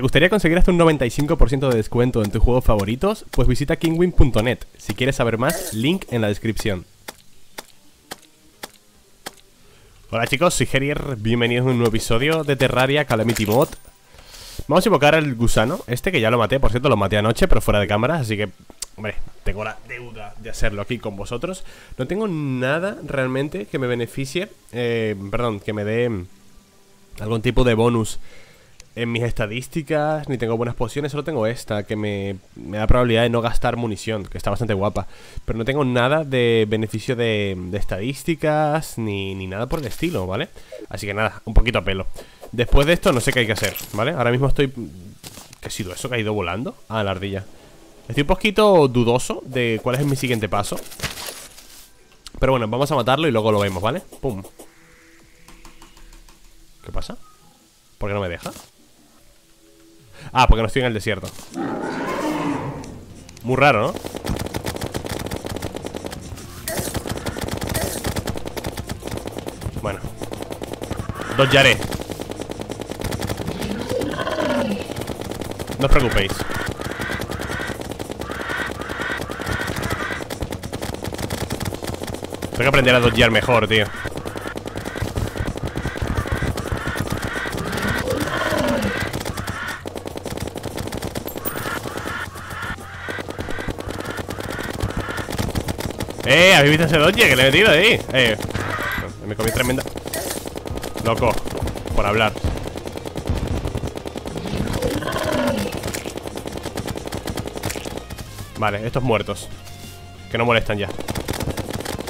¿Te gustaría conseguir hasta un 95% de descuento en tus juegos favoritos? Pues visita kingwin.net. Si quieres saber más, link en la descripción. Hola chicos, soy Herier, bienvenidos a un nuevo episodio de Terraria Calamity Mod Vamos a invocar al gusano, este que ya lo maté, por cierto lo maté anoche, pero fuera de cámara, así que, hombre, tengo la deuda de hacerlo aquí con vosotros No tengo nada realmente que me beneficie, eh, perdón, que me dé algún tipo de bonus en mis estadísticas, ni tengo buenas pociones, solo tengo esta, que me, da probabilidad de no gastar munición, que está bastante guapa. Pero no tengo nada de beneficio de, estadísticas, ni, ni, nada por el estilo, ¿vale? Así que nada, un poquito a pelo. Después de esto no sé qué hay que hacer, ¿vale? Ahora mismo estoy... ¿Qué ha sido eso que ha ido volando? Ah, la ardilla. Estoy un poquito dudoso de cuál es mi siguiente paso. Pero bueno, vamos a matarlo y luego lo vemos, ¿vale? Pum. ¿Qué pasa? ¿Por qué no me deja? Ah, porque no estoy en el desierto. Muy raro, ¿no? Bueno. Dos yaré. No os preocupéis. Tengo que aprender a dodgear mejor, tío Eh, ¿habéis visto ese dodge que le he metido ahí? Eh, me comí tremenda Loco, por hablar Vale, estos muertos Que no molestan ya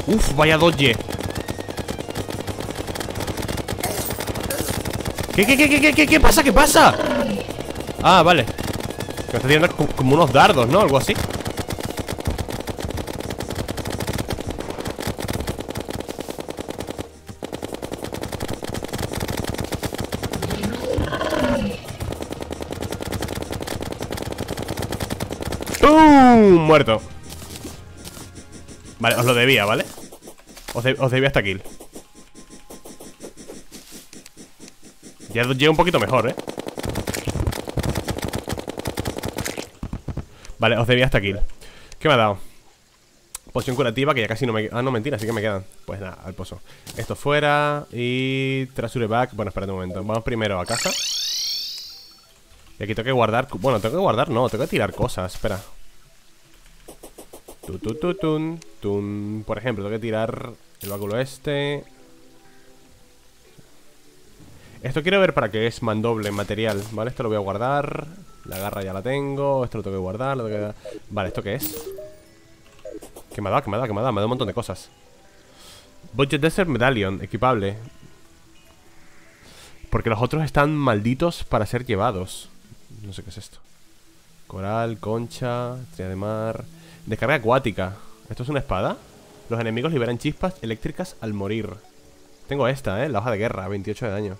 Uf, vaya dodge ¿Qué, qué, qué, qué, qué, qué pasa? ¿Qué pasa? Ah, vale Me está tirando como unos dardos, ¿no? Algo así Muerto. Vale, os lo debía, ¿vale? Os, debía hasta kill. Ya llega un poquito mejor, ¿eh? Vale, os debía hasta kill. ¿Qué me ha dado? Poción curativa que ya casi no me... Ah, no, mentira, sí que me quedan. Pues nada, al pozo. Esto fuera Y... Trasure back. Bueno, espérate un momento. Vamos primero a casa. Y aquí tengo que guardar... Bueno, tengo que guardar, no Tengo que tirar cosas Espera por ejemplo, tengo que tirar el báculo este. Esto quiero ver para qué es mandoble material, ¿vale? Esto lo voy a guardar. La garra ya la tengo. Esto lo tengo que guardar. Vale, ¿esto qué es? ¿Qué me ha dado? ¿Qué me ha? ¿Qué me ha dado? Me ha dado un montón de cosas. Budget Desert Medallion, equipable. Porque los otros están malditos para ser llevados. No sé qué es esto. Coral, concha, estrella de mar. Descarga acuática. ¿Esto es una espada? Los enemigos liberan chispas eléctricas al morir. Tengo esta, ¿eh? La hoja de guerra 28 de daño.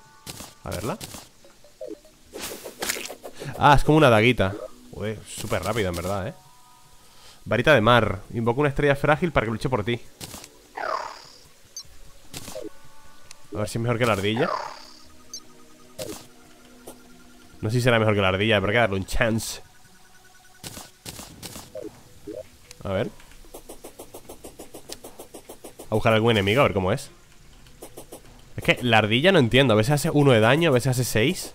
A verla. Ah, es como una daguita. Uy, súper rápida en verdad, ¿eh? Varita de mar. Invoca una estrella frágil para que luche por ti. A ver si es mejor que la ardilla. No sé si será mejor que la ardilla Pero hay que darle un chance A ver. A buscar algún enemigo, a ver cómo es. Es que la ardilla no entiendo. A veces hace uno de daño, a veces hace seis.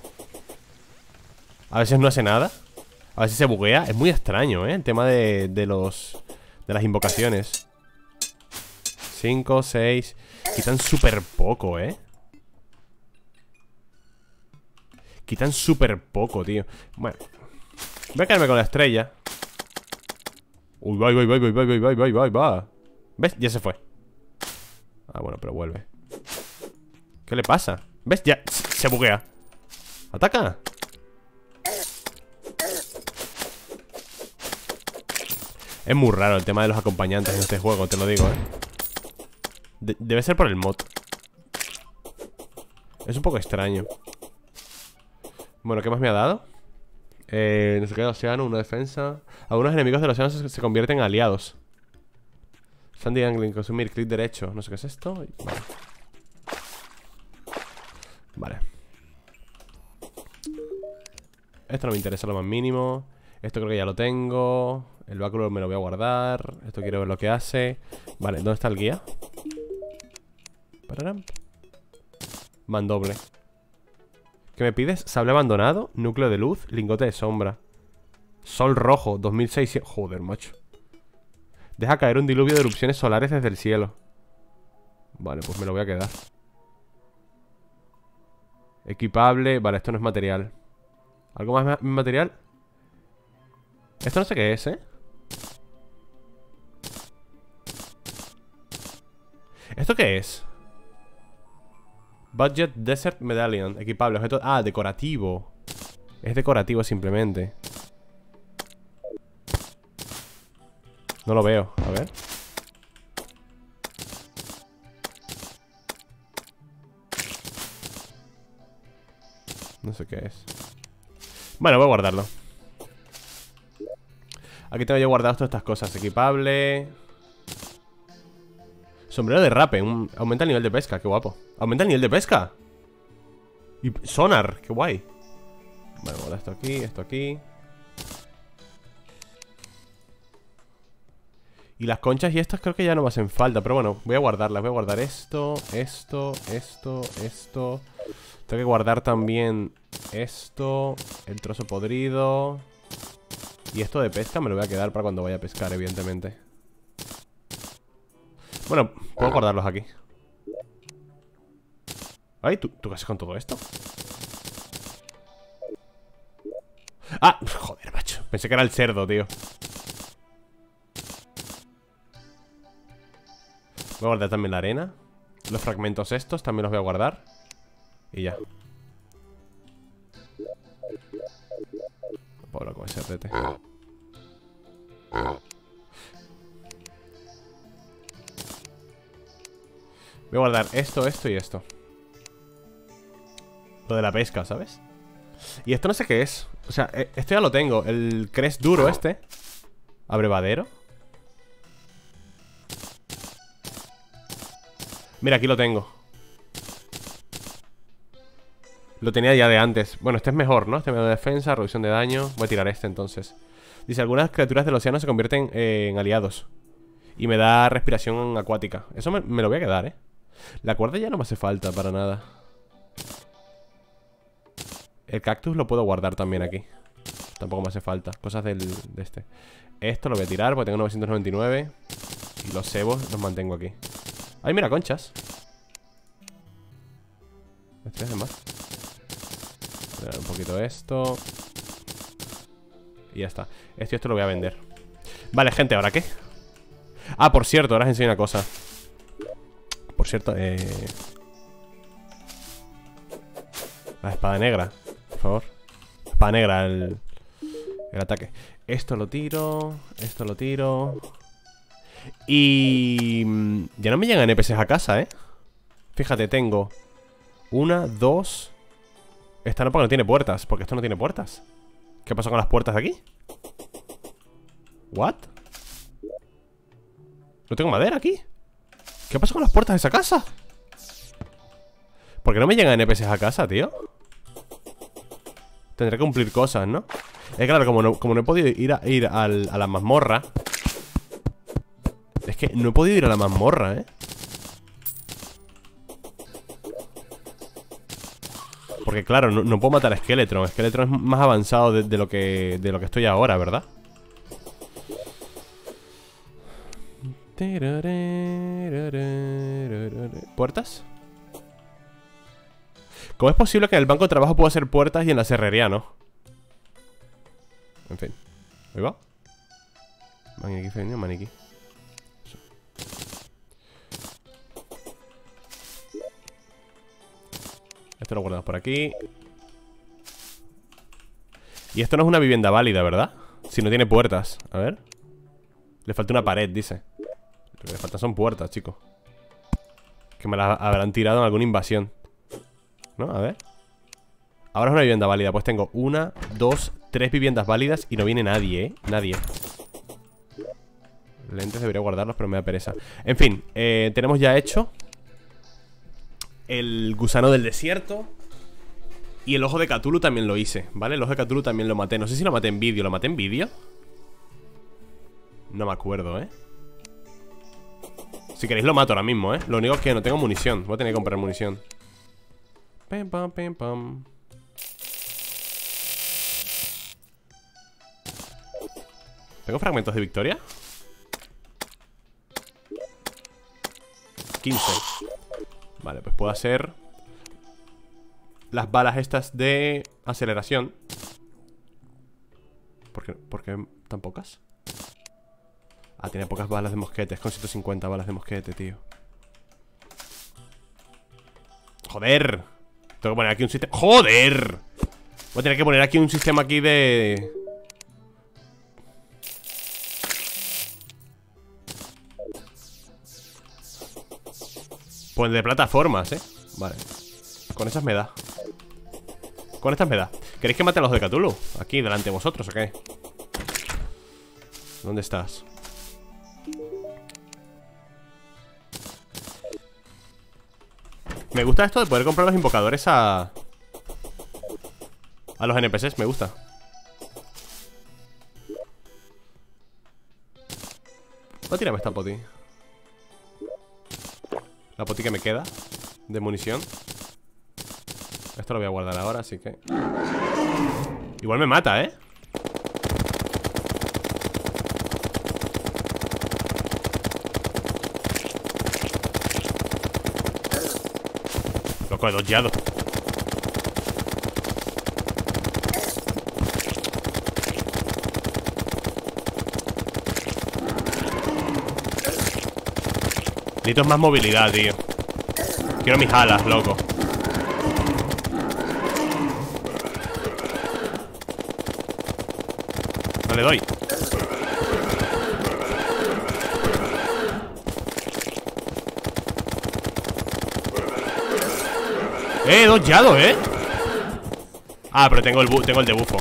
A veces no hace nada. A veces se buguea. Es muy extraño, ¿eh? El tema de, de los... De las invocaciones. 5, 6 Quitan súper poco, ¿eh? Quitan súper poco, tío. Bueno. Voy a quedarme con la estrella Uy, va, va, va, va, va, va, va, va, va. ¿Ves? Ya se fue. Ah, bueno, pero vuelve. ¿Qué le pasa? ¿Ves? Ya se buguea. ¡Ataca! Es muy raro el tema de los acompañantes en este juego, te lo digo, ¿eh? debe ser por el mod. Es un poco extraño. Bueno, ¿qué más me ha dado? Eh, no sé qué, océano, una defensa. Algunos enemigos del océano se, convierten en aliados. Sandy Angling, consumir, clic derecho. No sé qué es esto. Vale. Vale. Esto no me interesa lo más mínimo Esto creo que ya lo tengo El báculo me lo voy a guardar Esto quiero ver lo que hace Vale, ¿dónde está el guía? Mandoble ¿Qué me pides? Sable abandonado, núcleo de luz, lingote de sombra Sol rojo, 2600 Joder, macho. Deja caer un diluvio de erupciones solares desde el cielo. Vale, pues me lo voy a quedar. Equipable. Vale, esto no es material. ¿Algo más material? Esto no sé qué es, ¿eh? ¿Esto qué es? Budget Desert Medallion Equipable, objeto... Ah, decorativo. Es decorativo simplemente. No lo veo, a ver. No sé qué es. Bueno, voy a guardarlo. Aquí tengo yo guardado todas estas cosas. Equipable Sombrero de rape Aumenta el nivel de pesca, qué guapo. Aumenta el nivel de pesca. Y sonar, qué guay. Bueno, guarda esto aquí, esto aquí. Y las conchas y estas creo que ya no me hacen falta Pero bueno, voy a guardarlas Voy a guardar esto, esto, esto, esto. Tengo que guardar también esto El trozo podrido. Y esto de pesca me lo voy a quedar para cuando vaya a pescar, evidentemente Bueno, puedo guardarlos aquí. Ay, ¿tú, ¿tú qué haces con todo esto? Ah, joder, macho. Pensé que era el cerdo, tío. Voy a guardar también la arena. Los fragmentos estos también los voy a guardar. Y ya. Pobre con ese rete Voy a guardar esto, esto y esto. Lo de la pesca, ¿sabes? Y esto no sé qué es. O sea, eh, esto ya lo tengo. El crest duro este. Abrevadero Mira, aquí lo tengo. Lo tenía ya de antes. Bueno, este es mejor, ¿no? Este me da defensa, reducción de daño. Voy a tirar este entonces. Dice, algunas criaturas del océano se convierten en aliados. Y me da respiración acuática. Eso me, me, lo voy a quedar, ¿eh? La cuerda ya no me hace falta para nada. El cactus lo puedo guardar también aquí. Tampoco me hace falta. Cosas del, de este. Esto lo voy a tirar porque tengo 999 Y los cebos los mantengo aquí. Ay, mira, conchas Este es más. Un poquito esto. Y ya está. Esto y esto lo voy a vender. Vale, gente, ¿ahora qué? Ah, por cierto, ahora os enseño una cosa cierto, eh... La espada negra Por favor Espada negra, el... El ataque Esto lo tiro Esto lo tiro y... Mm, ya no me llegan NPCs a casa, ¿eh? Fíjate, tengo Una, dos Esta no porque no tiene puertas Porque esto no tiene puertas ¿Qué pasa con las puertas de aquí? ¿What? ¿No tengo madera aquí? ¿Qué pasa con las puertas de esa casa? ¿Por qué no me llegan NPCs a casa, tío? Tendré que cumplir cosas, ¿no? Es claro, como no, como no he podido ir a, ir a la mazmorra es que no he podido ir a la mazmorra, ¿eh? Porque claro, no, puedo matar a Skeletron Skeletron es más avanzado de, lo que, de lo que estoy ahora, ¿verdad? ¿Puertas? ¿Cómo es posible que en el banco de trabajo pueda hacer puertas y en la serrería no? En fin. Ahí va Maniquí, maniquí. Esto lo guardamos por aquí. Y esto no es una vivienda válida, ¿verdad? Si no tiene puertas. A ver. Le falta una pared, dice Lo que le falta son puertas, chicos Que me las habrán tirado en alguna invasión ¿No? A ver Ahora es una vivienda válida Pues tengo una, dos, tres viviendas válidas Y no viene nadie, ¿eh? Nadie Lentes debería guardarlos, pero me da pereza En fin, eh, tenemos ya hecho el gusano del desierto. Y el ojo de Cthulhu también lo hice, ¿vale? El ojo de Cthulhu también lo maté No sé si lo maté en vídeo, ¿lo maté en vídeo? No me acuerdo, ¿eh? Si queréis lo mato ahora mismo, ¿eh? Lo único es que no tengo munición Voy a tener que comprar munición Pim, pam, pim, pam. ¿Tengo fragmentos de victoria? 15 Vale, pues puedo hacer Las balas estas de aceleración ¿Por qué, ¿Por qué tan pocas? Ah, tiene pocas balas de mosquete Es con 150 balas de mosquete, tío ¡Joder! Tengo que poner aquí un sistema ¡Joder! Voy a tener que poner aquí un sistema aquí de... Pues de plataformas, ¿eh? Vale Con esas me da Con estas me da ¿Queréis que mate a los de Cthulhu? Aquí, delante de vosotros, ¿o qué? ¿Dónde estás? Me gusta esto de poder comprar los invocadores a... A los NPCs, me gusta. Voy a tirarme esta poti. La poti que me queda De munición. Esto lo voy a guardar ahora, así que Igual me mata, ¿eh? He dodgeado Necesito más movilidad, tío. Quiero mis alas, loco No le doy Dodgeado, ¿eh? Ah, pero tengo el, tengo el de bufo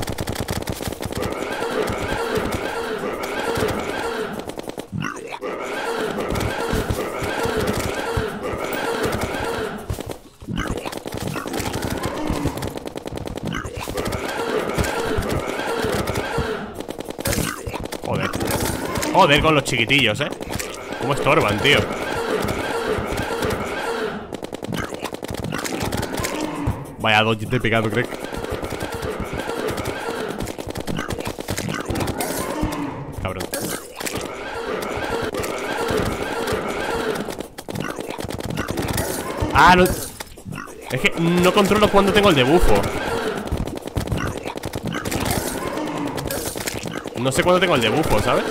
Joder con los chiquitillos, ¿eh? ¿Cómo estorban, tío? Vaya dodge te he pegado, creo Cabrón. Ah, no. Es que no controlo cuándo tengo el debufo. No sé cuándo tengo el debufo, ¿sabes?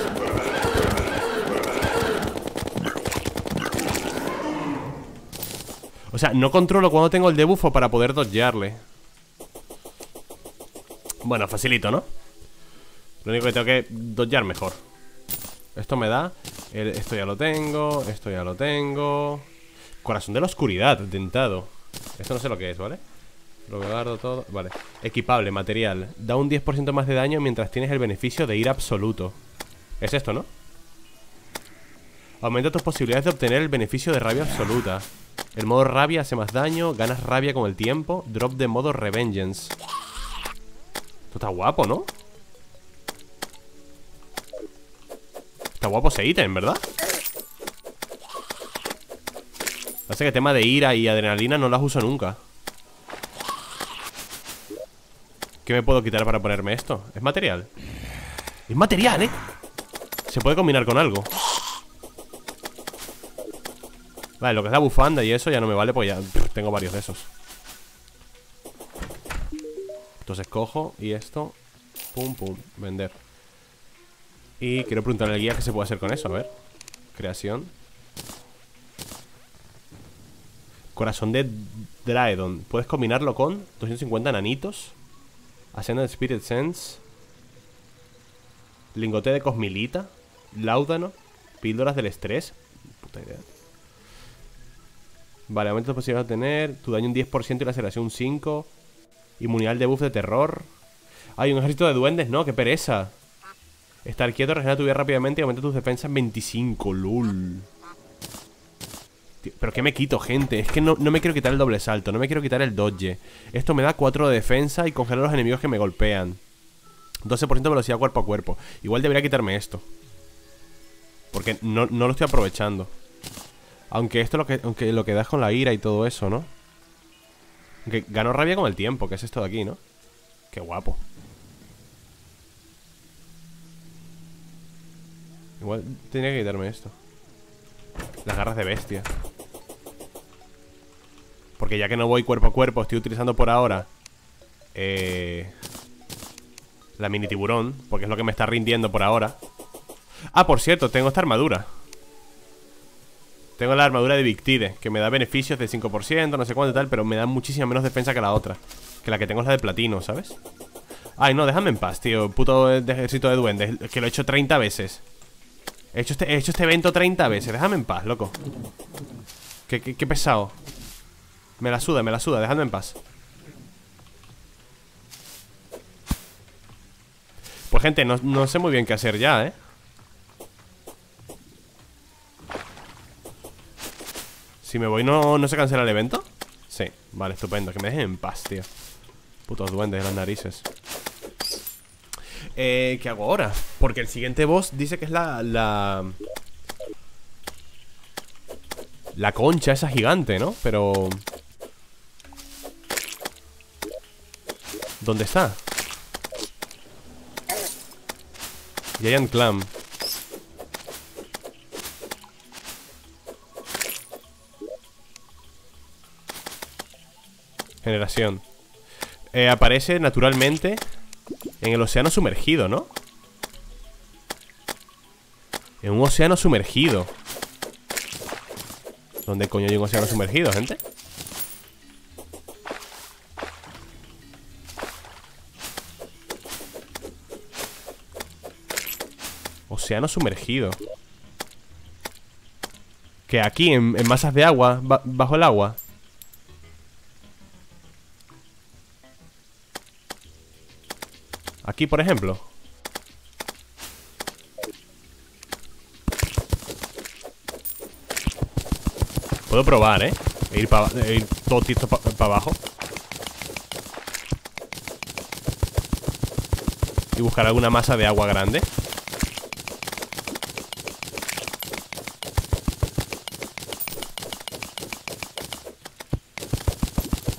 O sea, no controlo cuando tengo el debufo para poder dodgearle. Bueno, facilito, ¿no? Lo único que tengo que dodgear mejor. Esto me da Esto ya lo tengo Esto ya lo tengo. Corazón de la oscuridad, dentado. Esto no sé lo que es, ¿vale? Lo guardo todo Vale. Equipable, material. Da un 10% más de daño mientras tienes el beneficio de ir absoluto. Es esto, ¿no? Aumenta tus posibilidades de obtener el beneficio de rabia absoluta el modo rabia hace más daño Ganas rabia con el tiempo Drop de modo revengeance Esto está guapo, ¿no? Está guapo ese ítem, ¿verdad? Parece que tema de ira y adrenalina no las uso nunca ¿Qué me puedo quitar para ponerme esto? ¿Es material? Es material, ¿eh? Se puede combinar con algo Vale, lo que es la bufanda y eso ya no me vale Pues ya tengo varios de esos. Entonces cojo y esto Pum, pum, vender. Y quiero preguntarle al guía qué se puede hacer con eso, a ver Creación. Corazón de Draedon. Puedes combinarlo con 250 nanitos Ascendant Spirit Sense Lingote de Cosmilita Láudano Píldoras del estrés. Puta idea Vale, aumento de posibilidades de tener Tu daño un 10% y la aceleración un 5 Inmunidad de buff de terror. Hay un ejército de duendes, no, qué pereza. Estar quieto, regenera tu vida rápidamente Y aumenta tus defensas en 25, lul ¿Pero qué me quito, gente? Es que no, no me quiero quitar el doble salto No me quiero quitar el dodge. Esto me da 4 de defensa y congela a los enemigos que me golpean. 12% de velocidad cuerpo a cuerpo. Igual debería quitarme esto. Porque no, no lo estoy aprovechando Aunque esto lo que, aunque lo que da es con la ira y todo eso, ¿no? Aunque gano rabia con el tiempo Que es esto de aquí, ¿no? Qué guapo. Igual tenía que quitarme esto. Las garras de bestia. Porque ya que no voy cuerpo a cuerpo Estoy utilizando por ahora Eh... La mini tiburón Porque es lo que me está rindiendo por ahora. Ah, por cierto, tengo esta armadura Tengo la armadura de Victide Que me da beneficios de 5%, no sé cuánto y tal Pero me da muchísima menos defensa que la otra Que la que tengo es la de platino, ¿sabes? Ay, no, déjame en paz, tío Puto ejército de duendes Que lo he hecho 30 veces He hecho este, he hecho este evento 30 veces Déjame en paz, loco Qué, qué, pesado Me la suda, me la suda, déjame en paz Pues gente, no, no sé muy bien qué hacer ya, ¿eh? Si me voy, ¿no, ¿no se cancela el evento? Sí, vale, estupendo Que me dejen en paz, tío Putos duendes de las narices eh, ¿Qué hago ahora? Porque el siguiente boss dice que es la... La, la concha esa gigante, ¿no? Pero... ¿Dónde está? Giant Clam Generación eh, Aparece naturalmente en el océano sumergido, ¿no? En un océano sumergido ¿Dónde coño hay un océano sumergido, gente? Océano sumergido Que aquí, en, masas de agua Bajo el agua Aquí, por ejemplo. Puedo probar, ¿eh? E ir, para e ir todo tiesto para abajo. Y buscar alguna masa de agua grande.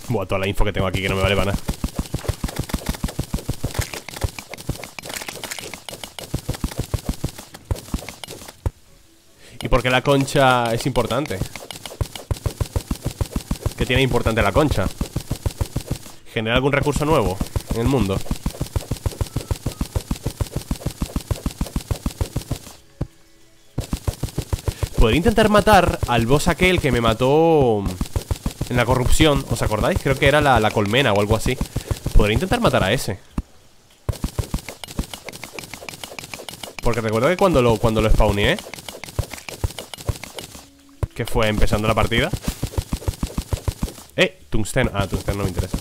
Buah, toda la info que tengo aquí que no me vale para nada ¿Y por qué la concha es importante? ¿Qué tiene importante la concha? ¿Genera algún recurso nuevo en el mundo? Podría intentar matar al boss aquel que me mató en la corrupción ¿Os acordáis? Creo que era la, colmena o algo así Podría intentar matar a ese Porque recuerdo que cuando lo, cuando lo que fue empezando la partida ¡Eh! Tungsten Ah, tungsten no me interesa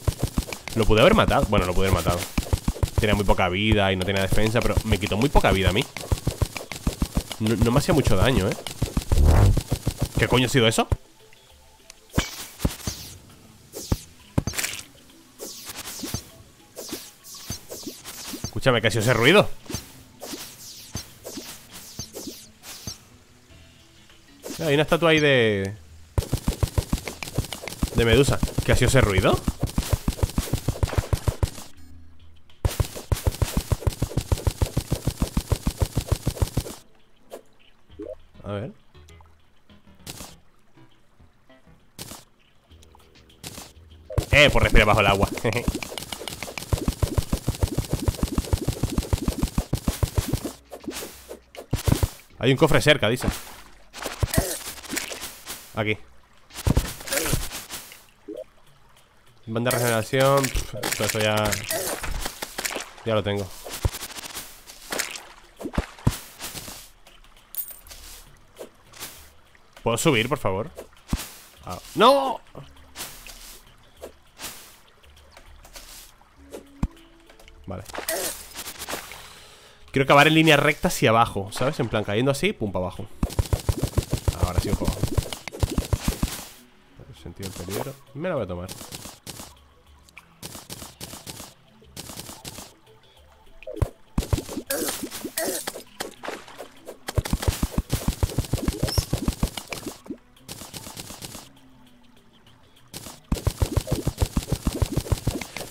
Lo pude haber matado Bueno, lo pude haber matado Tenía muy poca vida y no tenía defensa Pero me quitó muy poca vida a mí No, me hacía mucho daño, ¿eh? ¿Qué coño ha sido eso? Escúchame, ¿qué ha sido ese ruido? Hay una estatua ahí de... De Medusa. ¿Qué ha sido ese ruido? A ver. Eh, por respirar bajo el agua. Hay un cofre cerca, dice Aquí Banda de regeneración Eso ya Ya lo tengo ¿Puedo subir, por favor? Ah. ¡No! Vale Quiero acabar en línea recta hacia abajo ¿Sabes? En plan, cayendo así, pum, para abajo Ahora sí, un poco Me la voy a tomar.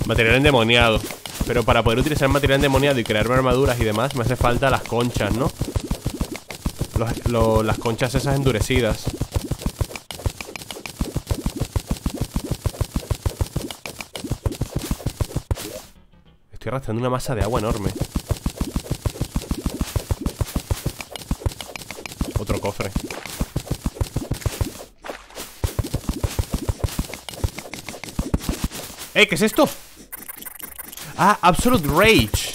Material endemoniado Pero para poder utilizar material endemoniado y crear armaduras y demás Me hace falta las conchas, ¿no? las conchas esas endurecidas Estoy arrastrando una masa de agua enorme Otro cofre ¡Eh! ¿Qué es esto? Ah, Absolute Rage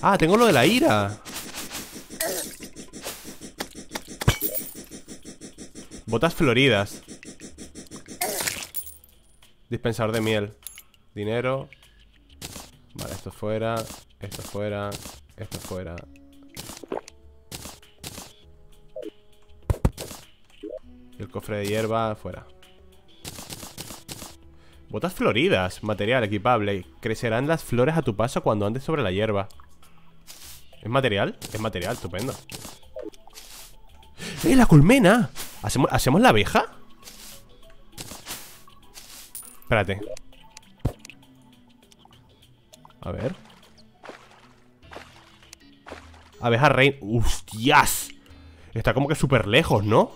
Ah, tengo lo de la ira Botas floridas Dispensador de miel. Dinero. Vale, esto fuera Esto fuera Esto fuera. El cofre de hierba fuera. Botas floridas, material equipable. Crecerán las flores a tu paso cuando andes sobre la hierba ¿Es material? Es material, estupendo. ¡Eh, la colmena! ¿Hacemos, ¿Hacemos la abeja? Espérate A ver Abeja reina ¡Hostias! Está como que súper lejos, ¿no?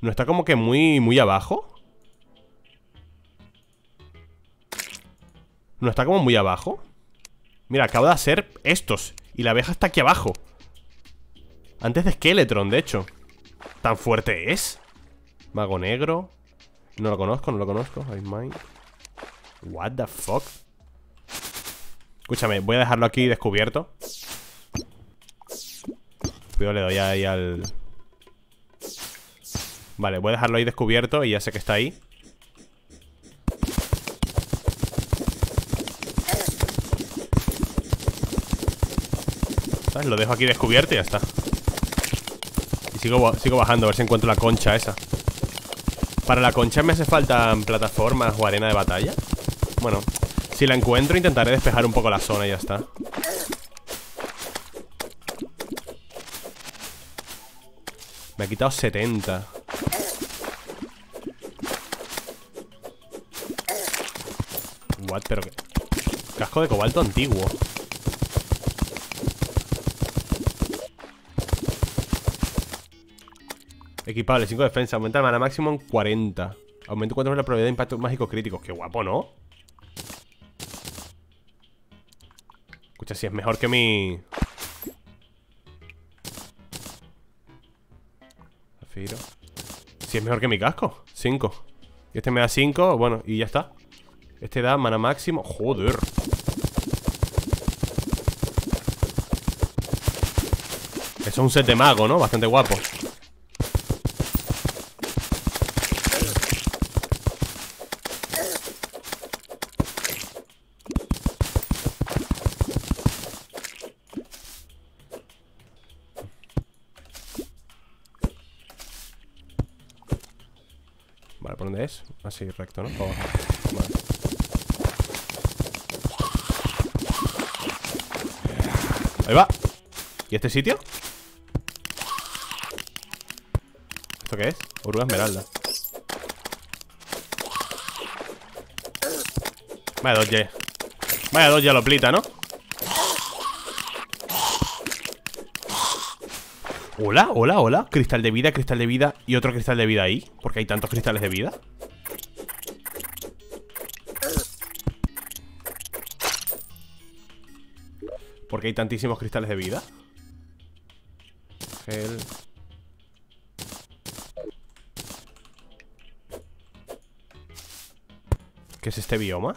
¿No está como que muy, muy abajo? ¿No está como muy abajo? Mira, acabo de hacer estos Y la abeja está aquí abajo Antes de Skeletron, de hecho ¿Tan fuerte es? Mago negro. No lo conozco, no lo conozco. What the fuck Escúchame, voy a dejarlo aquí descubierto. Cuidado, le doy ahí al... Vale, voy a dejarlo ahí descubierto y ya sé que está ahí. Lo dejo aquí descubierto y ya está sigo, sigo bajando a ver si encuentro la concha esa. Para la concha me hace falta plataformas o arena de batalla. Bueno, si la encuentro intentaré despejar un poco la zona y ya está. Me ha quitado 70 What, pero qué Casco de cobalto antiguo Equipable, 5 de defensa Aumenta el mana máximo en 40 Aumenta 4 la probabilidad de impactos mágicos críticos. Qué guapo, ¿no? Escucha, si es mejor que mi... Zafiro. Si es mejor que mi casco 5 Y este me da 5, bueno, y ya está. Este da mana máximo Joder. Eso es un set de mago, ¿no? Bastante guapo Así, recto, ¿no? Vale. Ahí va ¿Y este sitio? ¿Esto qué es? Oruga esmeralda Vaya dos ya Vaya dos ya lo plita, ¿no? Hola, hola, hola Cristal de vida, cristal de vida Y otro cristal de vida ahí Porque hay tantos cristales de vida hay tantísimos cristales de vida? ¿Qué es este bioma?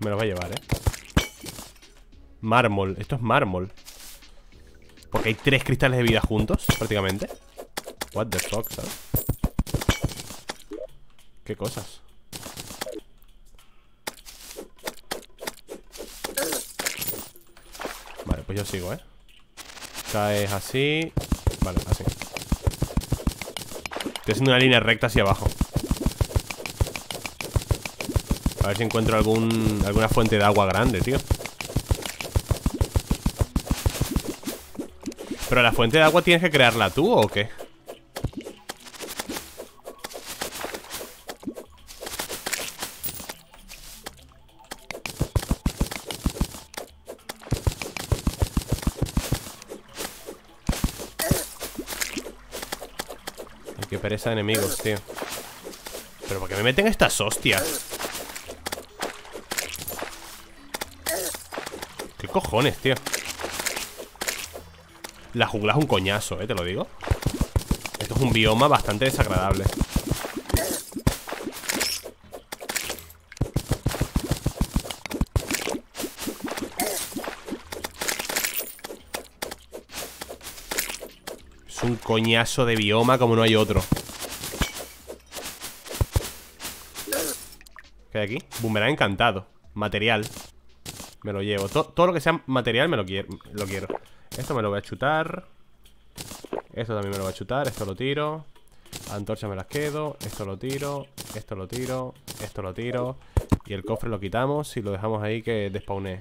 Me lo va a llevar, ¿eh? Mármol, esto es mármol. Porque hay tres cristales de vida juntos, prácticamente. What the fuck, ¿sabes? Qué cosas. Vale, pues yo sigo, ¿eh? Caes así. Vale, así. Estoy haciendo una línea recta hacia abajo. A ver si encuentro algún, alguna fuente de agua grande, tío. Pero la fuente de agua tienes que crearla tú o qué? qué pereza de enemigos, tío ¿Pero por qué me meten estas hostias? ¿Qué cojones, tío? La jungla es un coñazo, eh, te lo digo. Esto es un bioma bastante desagradable. Es un coñazo de bioma como no hay otro. ¿Qué hay aquí? Boomerang encantado. Material. Me lo llevo. Todo lo que sea material me lo quiero, lo quiero esto me lo voy a chutar. Esto también me lo voy a chutar. Esto lo tiro. Antorcha me las quedo. Esto lo tiro. Esto lo tiro. Esto lo tiro. Y el cofre lo quitamos Y lo dejamos ahí que despawnee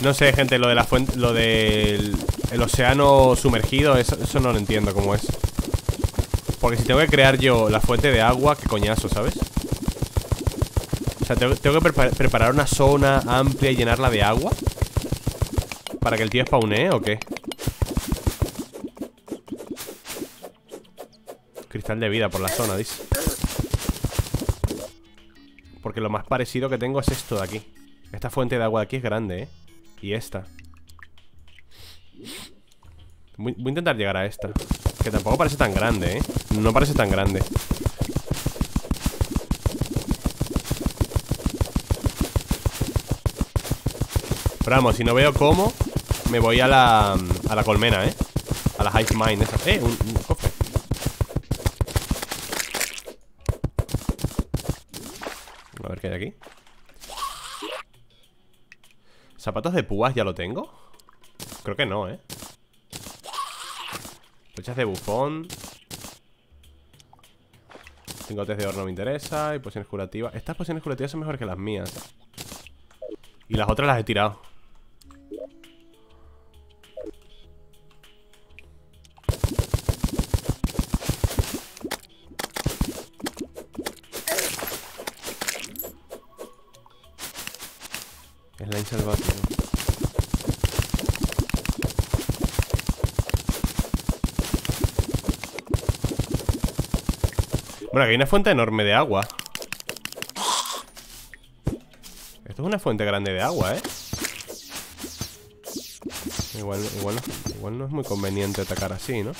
No sé, gente, lo de la fuente, lo del el océano sumergido, eso, eso no lo entiendo cómo es. Porque si tengo que crear yo la fuente de agua, qué coñazo, ¿sabes? O sea, tengo, que preparar una zona amplia y llenarla de agua ¿Para que el tío spawnee o qué? Cristal de vida por la zona, dice Porque lo más parecido que tengo es esto de aquí Esta fuente de agua de aquí es grande, ¿eh? Y esta voy a intentar llegar a esta que tampoco parece tan grande, ¿eh? No parece tan grande Pero vamos, si no veo cómo Me voy a la, a la colmena, ¿eh? A la hive mine esa Eh, un, un cofre A ver qué hay aquí ¿Zapatos de púas ya lo tengo? Creo que no, ¿eh? Flechas de bufón Cingotes de horno me interesa Y pociones curativas. Estas pociones curativas son mejores que las mías. Y las otras las he tirado. Es la salvación Bueno, hay una fuente enorme de agua Esto es una fuente grande de agua, ¿eh? Igual, igual, no, igual no es muy conveniente atacar así, ¿no?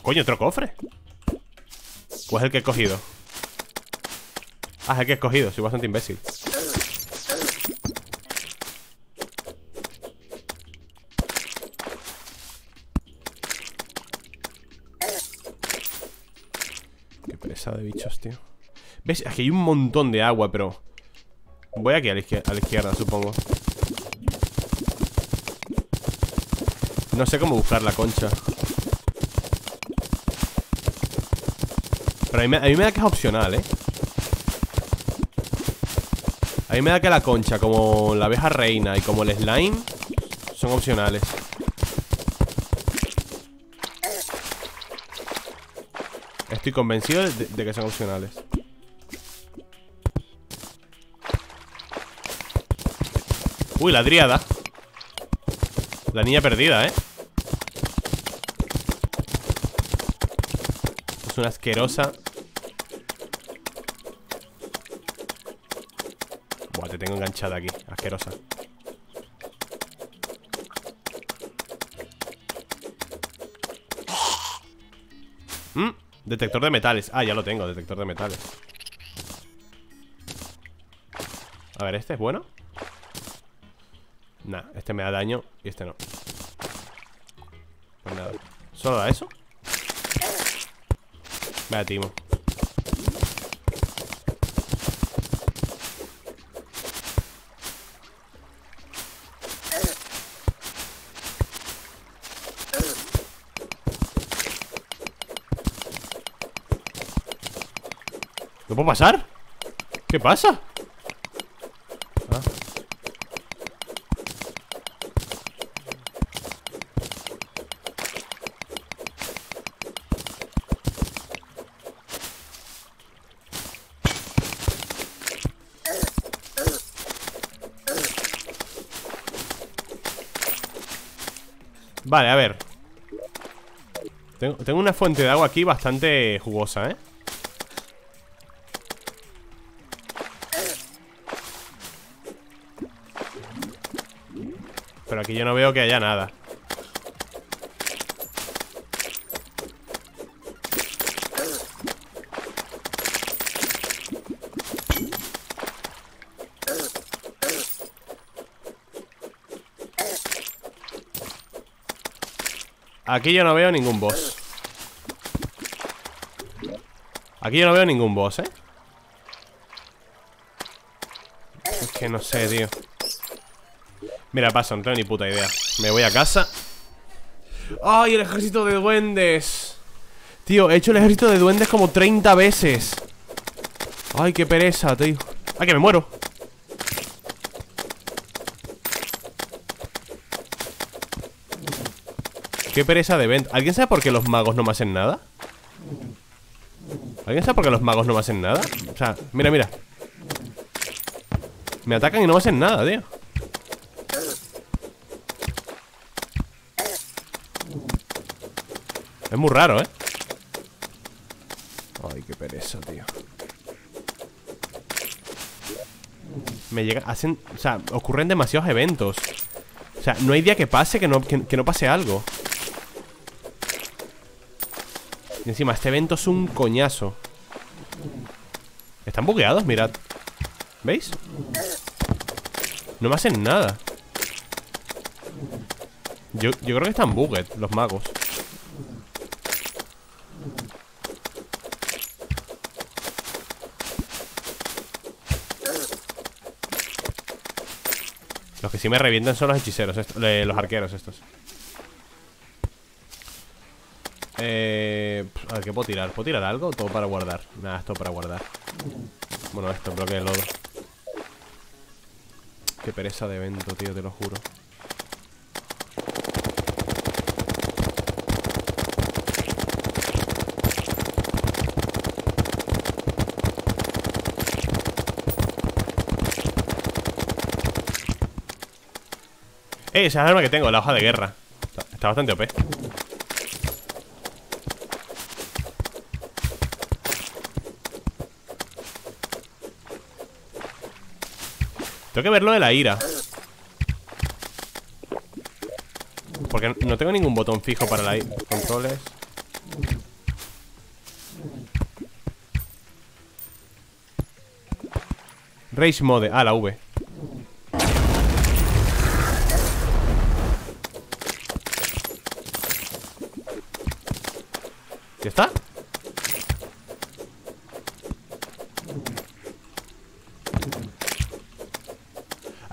Coño, otro cofre ¿Cuál es el que he cogido? Ah, es el que he cogido, soy bastante imbécil bichos, tío ¿Ves? Aquí hay un montón de agua, pero... Voy aquí a la, izquierda, supongo No sé cómo buscar la concha Pero a mí me da que es opcional, ¿eh? A mí me da que la concha, como la abeja reina y como el slime Son opcionales Estoy convencido de, que son opcionales. Uy, la dríada. La niña perdida, ¿eh? Es una asquerosa. Buah, te tengo enganchada aquí. Asquerosa. ¿Mm? Detector de metales. Ah, ya lo tengo, detector de metales. A ver, ¿este es bueno? Nah, este me da daño y este no. Pues nada. ¿Solo da eso? Vaya timo puedo pasar? ¿Qué pasa? Vale, a ver tengo una fuente de agua aquí bastante jugosa, ¿eh? Aquí yo no veo que haya nada. Aquí yo no veo ningún boss. Aquí yo no veo ningún boss, ¿eh? Es que no sé, tío Mira, pasa, no tengo ni puta idea. Me voy a casa. ¡Ay, el ejército de duendes! Tío, he hecho el ejército de duendes como 30 veces. Ay, qué pereza, tío. Ay, que me muero. Qué pereza de event ¿Alguien sabe por qué los magos no me hacen nada? ¿Alguien sabe por qué los magos no me hacen nada? O sea, mira, mira. Me atacan y no me hacen nada, tío Es muy raro, ¿eh? Ay, qué pereza, tío. Me llega... Hacen... O sea, ocurren demasiados eventos. O sea, no hay día que pase que no, que no pase algo. Y encima, este evento es un coñazo. Están bugueados, mirad. ¿Veis? No me hacen nada. Yo, yo creo que están bugged los magos Que sí me revientan son los hechiceros Los arqueros estos. Eh, a ver, ¿qué puedo tirar? ¿Puedo tirar algo todo para guardar? Nada, esto para guardar. Bueno, esto, bloque de lodo. Qué pereza de evento, tío, te lo juro Eh, esa es el arma que tengo, la hoja de guerra. Está, bastante OP Tengo que ver lo de la ira. Porque no tengo ningún botón fijo para la ira Controles. Race Mode Ah, la V ¿Ya está?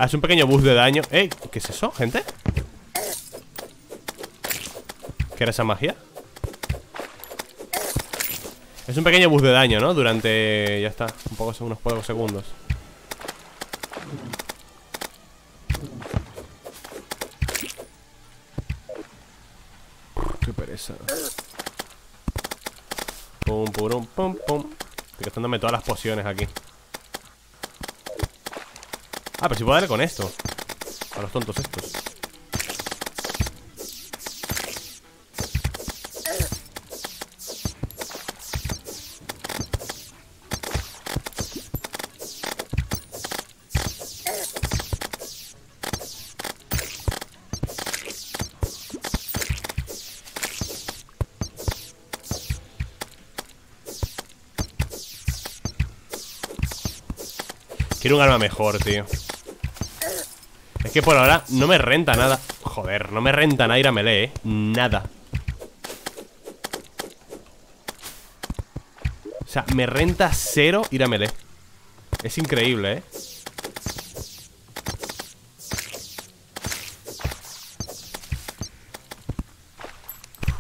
Hace un pequeño boost de daño ¡Eh! ¿Qué es eso, gente? ¿Qué era esa magia? Es un pequeño boost de daño, ¿no? Durante... Ya está Un poco, unos pocos segundos Qué pereza Pum, pum, pum, pum Estoy gastándome todas las pociones aquí Ah, pero si puedo darle con esto. A los tontos estos. Quiero un arma mejor, tío es que por ahora no me renta nada. Joder, no me renta nada ir a melee, eh. Nada. O sea, me renta cero ir a melee. Es increíble, eh.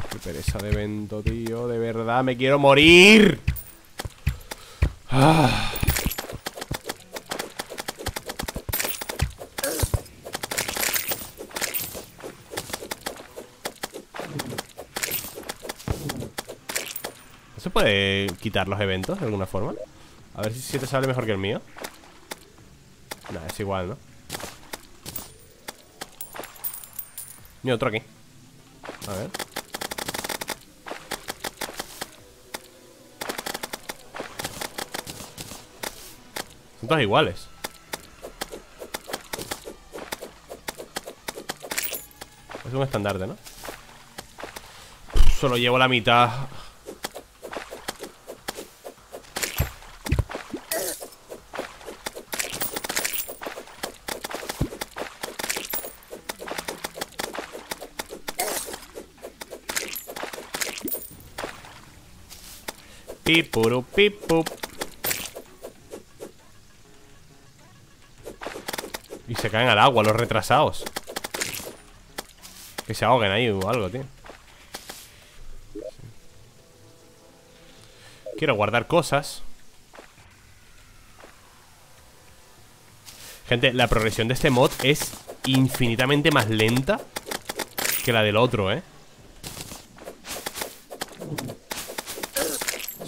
Qué pereza de evento, tío. De verdad, me quiero morir. Ah. Quitar los eventos de alguna forma? A ver si te sale mejor que el mío Nah, es igual, ¿no? Y otro aquí A ver Son todos iguales Es un estandarte, ¿no? Solo llevo la mitad Pipuru, pipup. Y se caen al agua los retrasados. Que se ahoguen ahí o algo, tío. Quiero guardar cosas. Gente, la progresión de este mod es infinitamente más lenta que la del otro, ¿eh?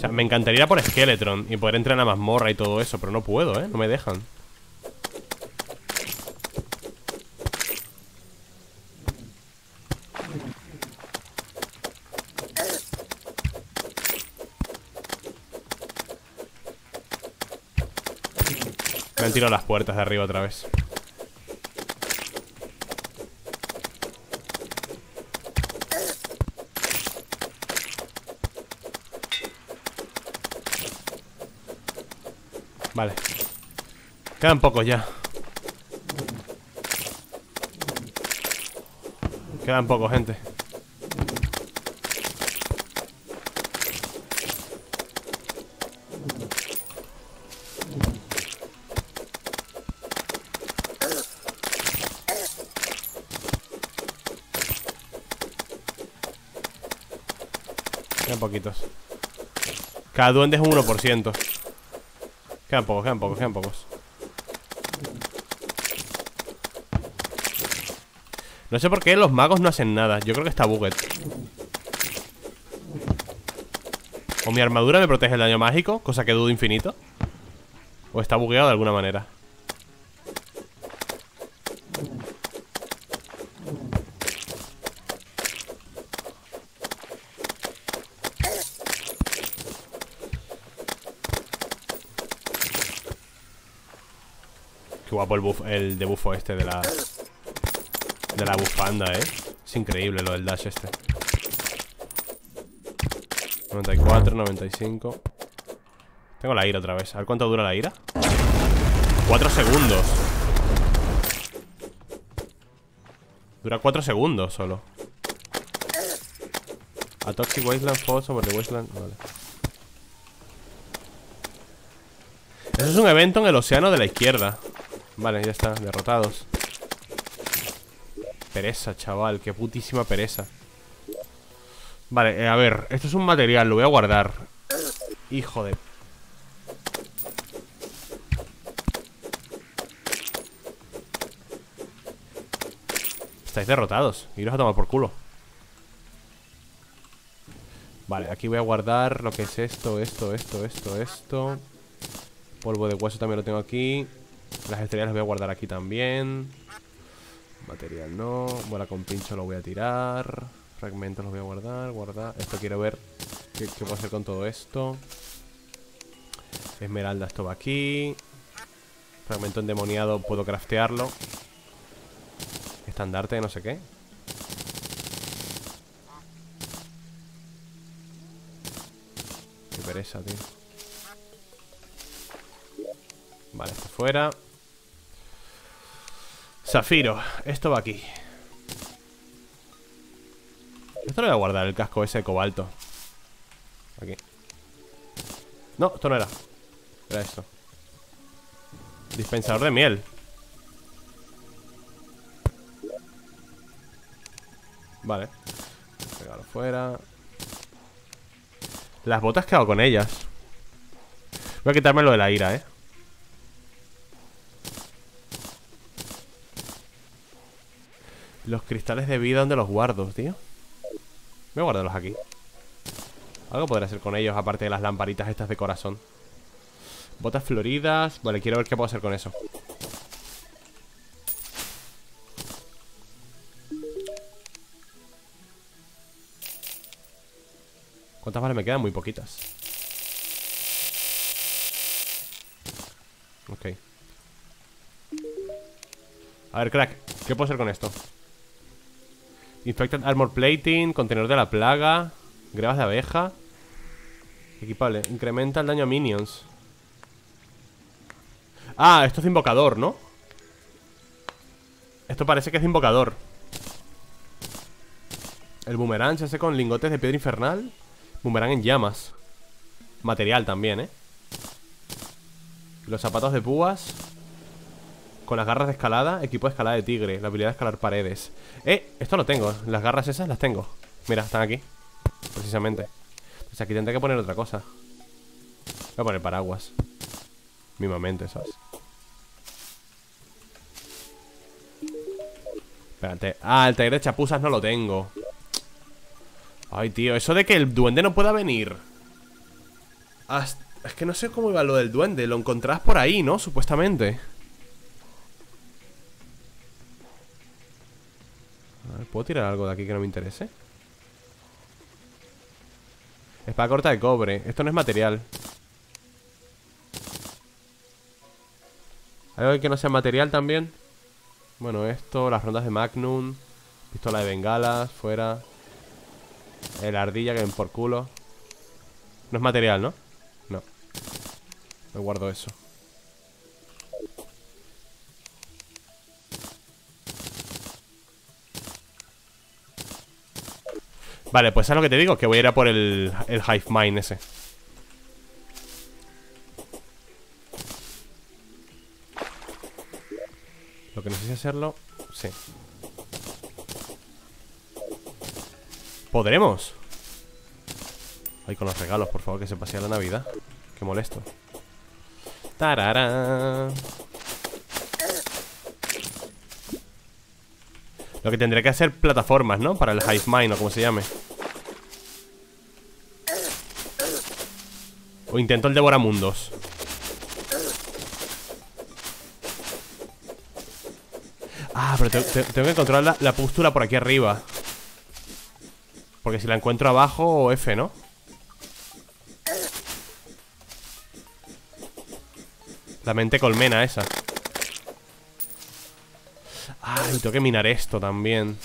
O sea, me encantaría por Skeletron y poder entrar en la mazmorra y todo eso, pero no puedo, ¿eh? No me dejan. Me han tirado las puertas de arriba otra vez. Vale. Quedan pocos ya. Quedan pocos, gente. Quedan poquitos. Cada duende es un 1% Quedan pocos, quedan pocos, quedan pocos. No sé por qué los magos no hacen nada. Yo creo que está bugged O mi armadura me protege el daño mágico Cosa que dudo infinito. O está bugueado de alguna manera el, buff, debufo este de la De la bufanda, eh Es increíble lo del dash este. 94, 95 Tengo la ira otra vez. A ver cuánto dura la ira. 4 segundos. Dura 4 segundos solo. A Toxic Wasteland Falls over the Wasteland Vale. Eso es un evento en el océano de la izquierda Vale, ya está, derrotados. Pereza, chaval, qué putísima pereza. Vale, eh, a ver Esto es un material, lo voy a guardar. Hijo de... Estáis derrotados Iros a tomar por culo. Vale, aquí voy a guardar lo que es esto, esto, esto, esto, esto. Polvo de hueso también lo tengo aquí las estrellas las voy a guardar aquí también. Material no. Bola con pincho lo voy a tirar. Fragmentos los voy a guardar Guardar. Esto quiero ver qué, puedo hacer con todo esto. Esmeralda esto va aquí. Fragmento endemoniado puedo craftearlo. Estandarte no sé qué. Qué pereza, tío Vale, esto fuera Zafiro, esto va aquí. Esto lo voy a guardar, el casco ese de cobalto. Aquí. No, esto no era. Era esto. Dispensador de miel. Vale. Pegarlo fuera. Las botas que hago con ellas. Voy a quitarme lo de la ira, eh Los cristales de vida, ¿dónde los guardo, tío? Voy a guardarlos aquí Algo podré hacer con ellos Aparte de las lamparitas estas de corazón Botas floridas Vale, quiero ver qué puedo hacer con eso ¿Cuántas balas me quedan? Muy poquitas Ok A ver, crack ¿Qué puedo hacer con esto? Infected Armor Plating Contenedor de la plaga Grebas de abeja. Equipable Incrementa el daño a minions. Ah, esto es invocador, ¿no? Esto parece que es invocador. El boomerang se hace con lingotes de piedra infernal. Boomerang en llamas. Material también, ¿eh? Los zapatos de púas Con las garras de escalada Equipo de escalada de tigre La habilidad de escalar paredes. Eh, esto lo tengo Las garras esas las tengo. Mira, están aquí Precisamente. Pues aquí tendré que poner otra cosa. Voy a poner paraguas. Mimamente, ¿sabes? Espérate. Ah, el taller de chapuzas no lo tengo. Ay, tío, eso de que el duende no pueda venir. Es que no sé cómo iba lo del duende Lo encontrás por ahí, ¿no? Supuestamente ¿puedo tirar algo de aquí que no me interese? Espada corta de cobre Esto no es material ¿Hay algo que no sea material también? Bueno, esto, las rondas de Magnum Pistola de bengalas, fuera El ardilla que ven por culo No es material, ¿no? No Me guardo eso Vale, pues es lo que te digo Que voy a ir a por el, el Hive Mind ese. Lo que necesito hacerlo Sí. ¿Podremos? Ay, con los regalos, por favor, que se pase la Navidad. Qué molesto. Tarara Lo que tendré que hacer plataformas, ¿no? Para el Hive Mind o como se llame O intento el Devoramundos Ah, pero tengo que controlar la, postura por aquí arriba. Porque si la encuentro abajo, F, ¿no? La mente colmena esa. Ay, tengo que minar esto también.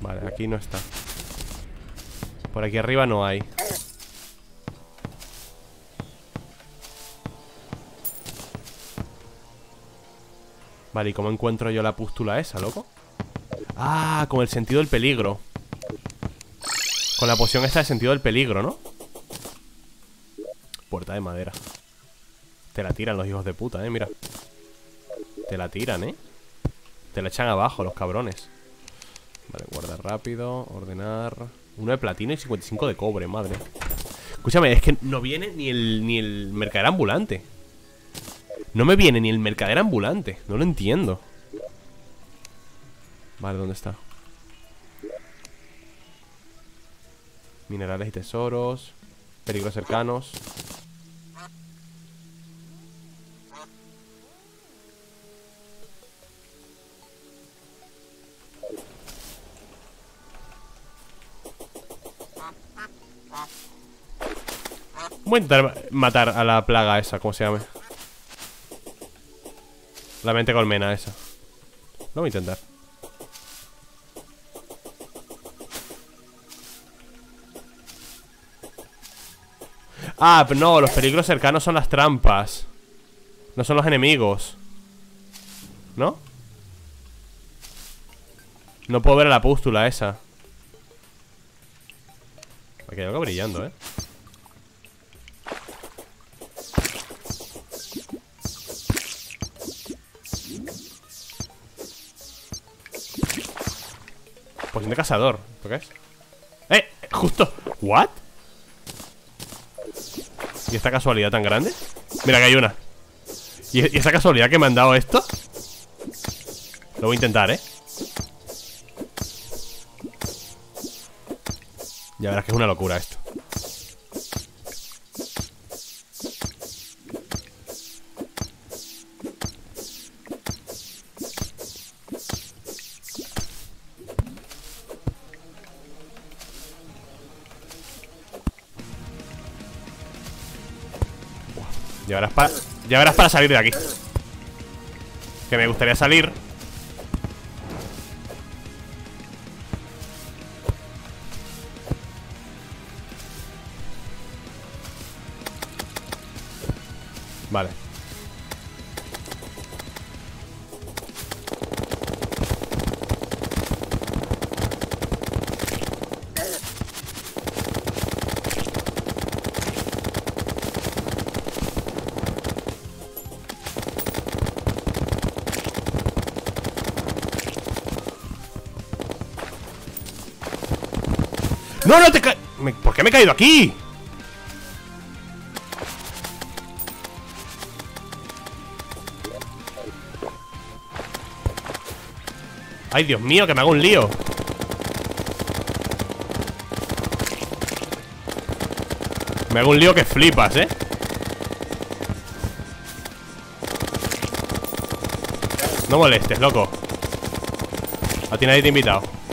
Vale, aquí no está. Por aquí arriba no hay Vale, ¿y cómo encuentro yo la pústula esa, loco? Ah, con el sentido del peligro. Con la poción esta de sentido del peligro, ¿no? Puerta de madera. Te la tiran los hijos de puta, eh, mira. Te la tiran, eh. Te la echan abajo los cabrones. Vale, guardar rápido Ordenar. Uno de platino y 55 de cobre, madre. Escúchame, es que no viene ni el, ni el mercader ambulante no me viene ni el mercader ambulante No lo entiendo Vale, ¿dónde está? Minerales y tesoros Peligros cercanos Voy a intentar matar a la plaga esa, ¿cómo se llame? La mente colmena esa Lo voy a intentar. Ah, no, los peligros cercanos son las trampas. No son los enemigos. ¿No? No puedo ver a la pústula esa. Me quedo brillando, ¿eh? Poción de cazador ¿Por qué es? ¡Eh! ¡Justo! ¿What? ¿Y esta casualidad tan grande? Mira que hay una ¿Y, esa casualidad que me han dado esto? Lo voy a intentar, ¿eh? Ya verás que es una locura esto Ya verás para, ya para salir de aquí. Que me gustaría salir ¡No, no te ca... ¿Por qué me he caído aquí? Ay, Dios mío, que me hago un lío Me hago un lío que flipas, ¿eh? No molestes, loco A ti nadie te ha invitado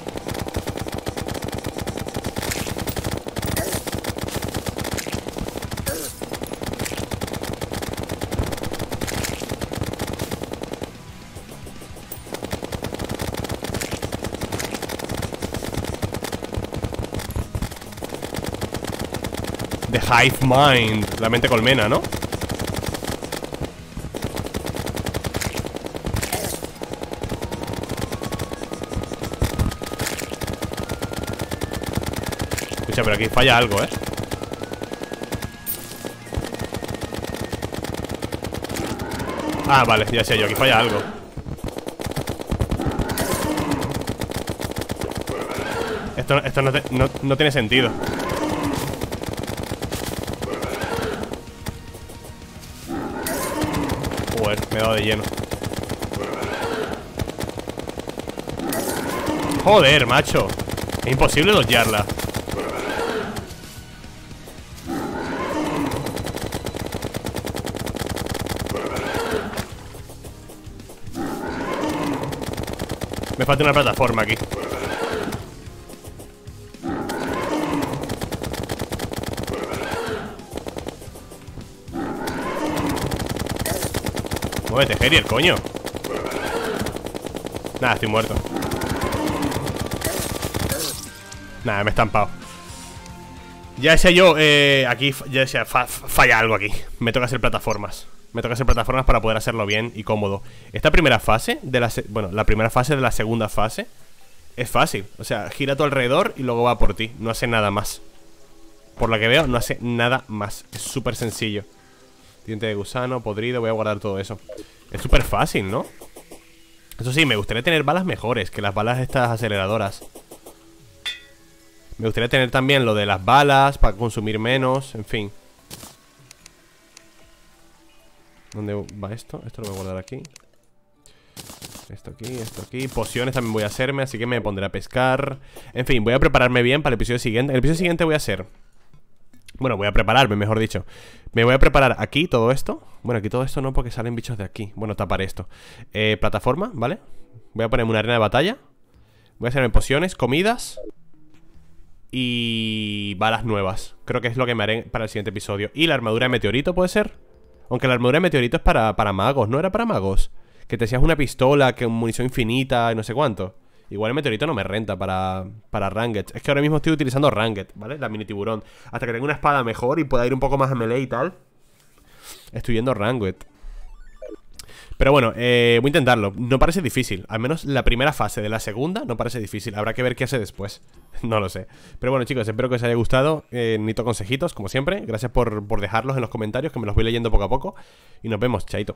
Hive Mind La mente colmena, ¿no? Escucha, pero aquí falla algo, ¿eh? Ah, vale, ya sé yo, aquí falla algo Esto, esto no, no, no tiene sentido Joder, macho. Es imposible dodgearla. Me falta una plataforma aquí Muévete, el coño. Nada, estoy muerto. Nada, me he estampado. Ya sé yo, eh, aquí ya decía, falla algo aquí. Me toca hacer plataformas. Me toca hacer plataformas para poder hacerlo bien y cómodo. Esta primera fase, de la bueno, la primera fase de la segunda fase Es fácil, o sea, gira a tu alrededor y luego va por ti. No hace nada más. Por lo que veo, no hace nada más. Es súper sencillo Diente de gusano, podrido, voy a guardar todo eso. Es súper fácil, ¿no? Eso sí, me gustaría tener balas mejores Que las balas estas aceleradoras. Me gustaría tener también lo de las balas Para consumir menos, en fin. ¿Dónde va esto? Esto lo voy a guardar aquí. Esto aquí, esto aquí. Pociones también voy a hacerme, así que me pondré a pescar. En fin, voy a prepararme bien para el episodio siguiente. El episodio siguiente voy a hacer bueno, voy a prepararme, mejor dicho. Me voy a preparar aquí todo esto. Bueno, aquí todo esto no porque salen bichos de aquí. Bueno, taparé esto. Eh, Plataforma, ¿vale? Voy a ponerme una arena de batalla. Voy a hacerme pociones, comidas Y... balas nuevas. Creo que es lo que me haré para el siguiente episodio. Y la armadura de meteorito, ¿puede ser? Aunque la armadura de meteorito es para, para magos ¿No era para magos? Que te hacías una pistola, que munición infinita y no sé cuánto Igual el meteorito no me renta para, para Ranget. Es que ahora mismo estoy utilizando Ranget, ¿vale? La mini tiburón. Hasta que tenga una espada mejor y pueda ir un poco más a melee y tal. Estoy yendo Ranget. Pero bueno, eh, voy a intentarlo. No parece difícil. Al menos la primera fase de la segunda no parece difícil. Habrá que ver qué hace después. no lo sé. Pero bueno, chicos, espero que os haya gustado. Eh, necesito consejitos, como siempre. Gracias por, por dejarlos en los comentarios, que me los voy leyendo poco a poco. Y nos vemos, chaito.